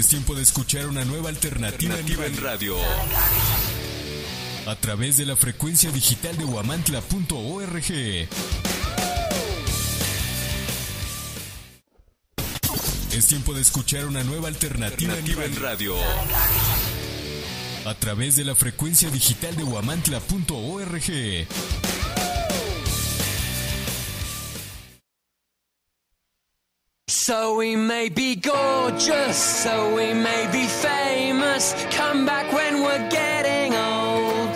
Es tiempo de escuchar una nueva alternativa, Alternativa en radio. a través de la frecuencia digital de huamantla.org. Es tiempo de escuchar una nueva alternativa, Alternativa en radio. a través de la frecuencia digital de huamantla.org. So we may be gorgeous, so we may be famous. Come back when we're getting old.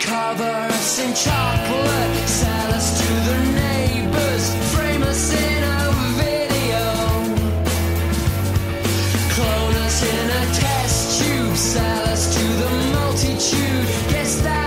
Cover us in chocolate, sell us to the neighbors, frame us in a video. Clone us in a test tube, sell us to the multitude. Guess that's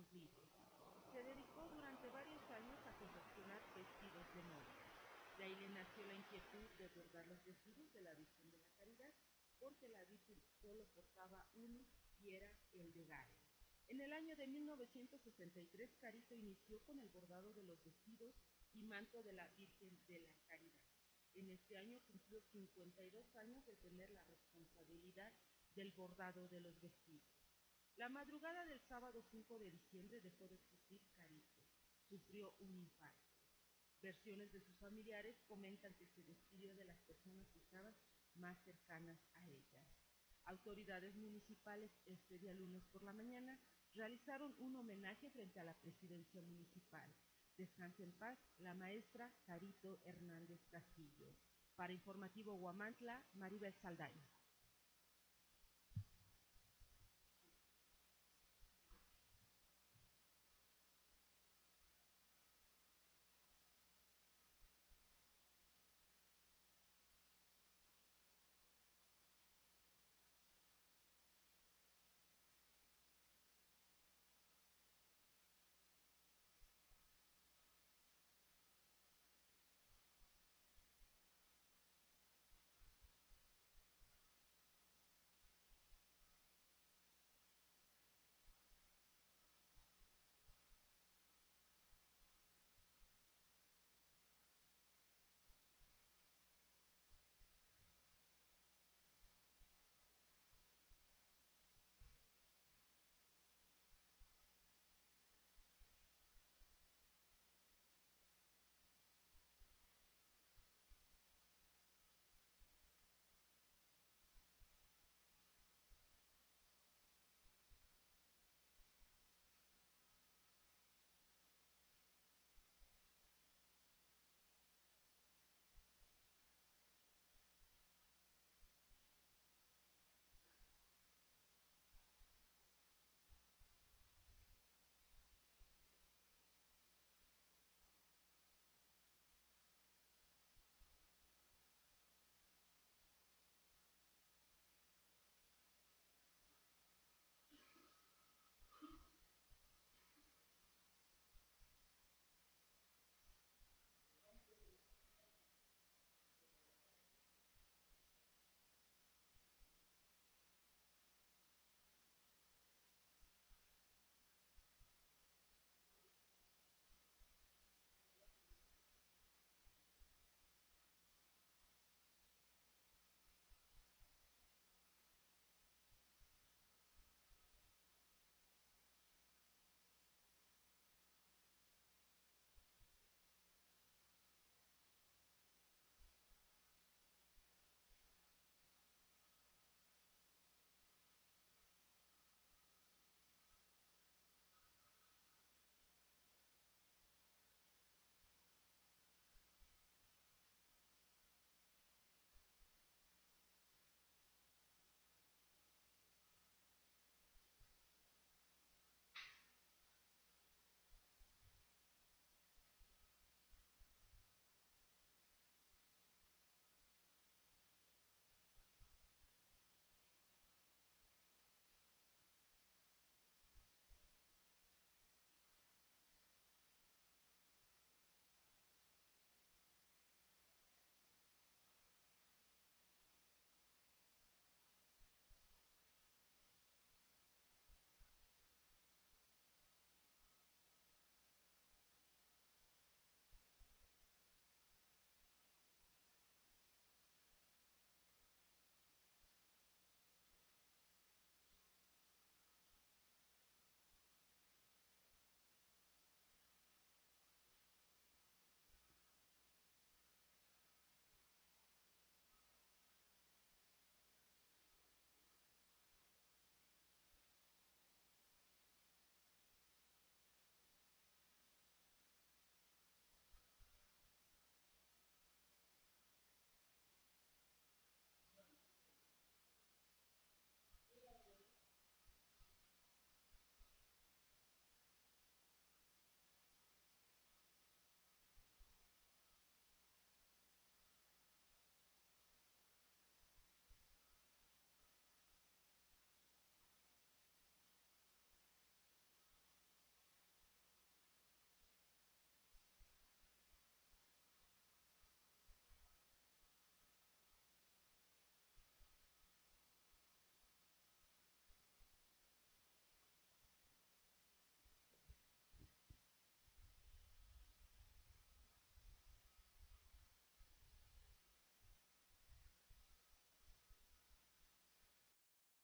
Se dedicó durante varios años a confeccionar vestidos de moda. De ahí le nació la inquietud de bordar los vestidos de la Virgen de la Caridad, porque la Virgen solo portaba uno y era el de Gares. En el año de 1963, Carito inició con el bordado de los vestidos y manto de la Virgen de la Caridad. En este año cumplió 52 años de tener la responsabilidad del bordado de los vestidos. La madrugada del sábado 5 de diciembre dejó de existir Carito. Sufrió un infarto. Versiones de sus familiares comentan que se despidió de las personas que estaban más cercanas a ella. Autoridades municipales este día lunes por la mañana realizaron un homenaje frente a la presidencia municipal. Descanse en paz la maestra Carito Hernández Castillo. Para Informativo Guamantla, Maribel Saldaña.